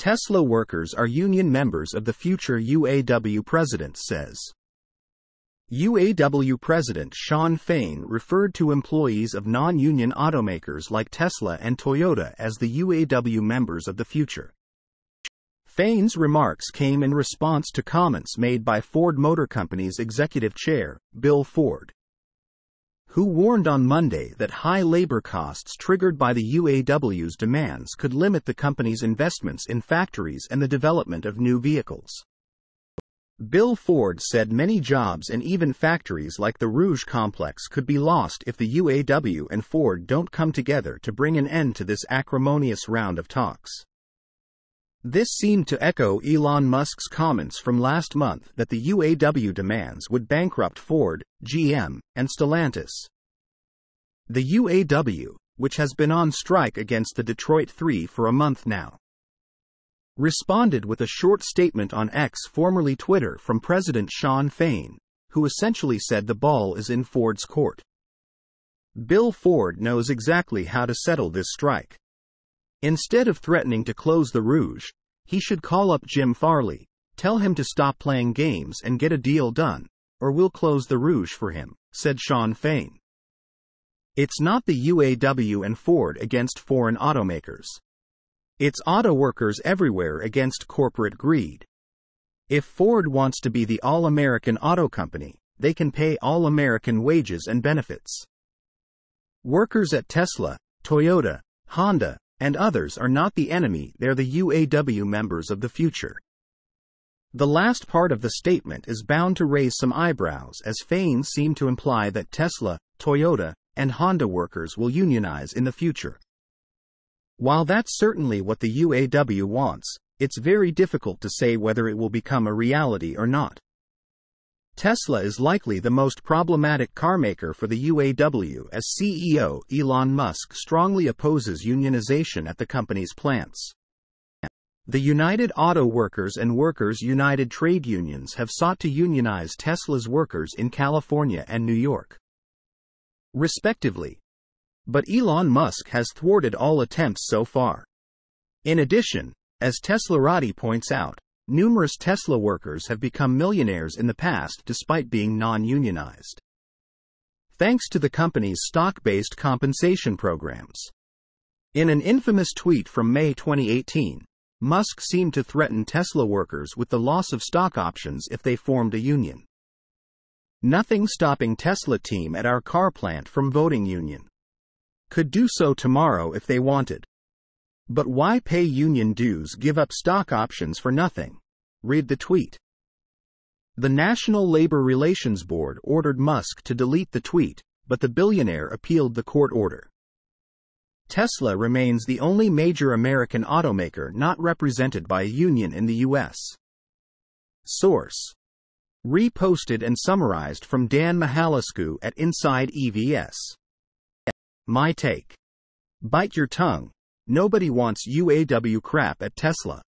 Tesla workers are union members of the future UAW president says. UAW President Shawn Fain referred to employees of non union automakers like Tesla and Toyota as the UAW members of the future. Fain's remarks came in response to comments made by Ford Motor Company's executive chair, Bill Ford, who warned on Monday that high labor costs triggered by the UAW's demands could limit the company's investments in factories and the development of new vehicles. Bill Ford said many jobs and even factories like the Rouge complex could be lost if the UAW and Ford don't come together to bring an end to this acrimonious round of talks. This seemed to echo Elon Musk's comments from last month that the UAW demands would bankrupt Ford, GM, and Stellantis. The UAW, which has been on strike against the Detroit Three for a month now, responded with a short statement on X, formerly Twitter, from President Shawn Fain, who essentially said the ball is in Ford's court. Bill Ford knows exactly how to settle this strike. Instead of threatening to close the Rouge, he should call up Jim Farley, tell him to stop playing games and get a deal done, or we'll close the Rouge for him, said Shawn Fain. It's not the UAW and Ford against foreign automakers. It's auto workers everywhere against corporate greed. If Ford wants to be the all American auto company, they can pay all American wages and benefits. Workers at Tesla, Toyota, Honda, and others are not the enemy, they're the UAW members of the future. The last part of the statement is bound to raise some eyebrows as Fain seem to imply that Tesla, Toyota, and Honda workers will unionize in the future. While that's certainly what the UAW wants, it's very difficult to say whether it will become a reality or not. Tesla is likely the most problematic carmaker for the UAW as CEO Elon Musk strongly opposes unionization at the company's plants. The United Auto Workers and Workers United trade unions have sought to unionize Tesla's workers in California and New York. Respectively, but Elon Musk has thwarted all attempts so far. In addition, as Teslarati points out, numerous Tesla workers have become millionaires in the past despite being non unionized. Thanks to the company's stock based compensation programs. In an infamous tweet from May 2018, Musk seemed to threaten Tesla workers with the loss of stock options if they formed a union. Nothing stopping Tesla team at our car plant from voting union could do so tomorrow if they wanted. But why pay union dues, give up stock options for nothing? Read the tweet. The National Labor Relations Board ordered Musk to delete the tweet, but the billionaire appealed the court order. Tesla remains the only major American automaker not represented by a union in the U.S. Source. Reposted and summarized from Dan Mihalascu at Inside EVS. My take. Bite your tongue. Nobody wants UAW crap at Tesla.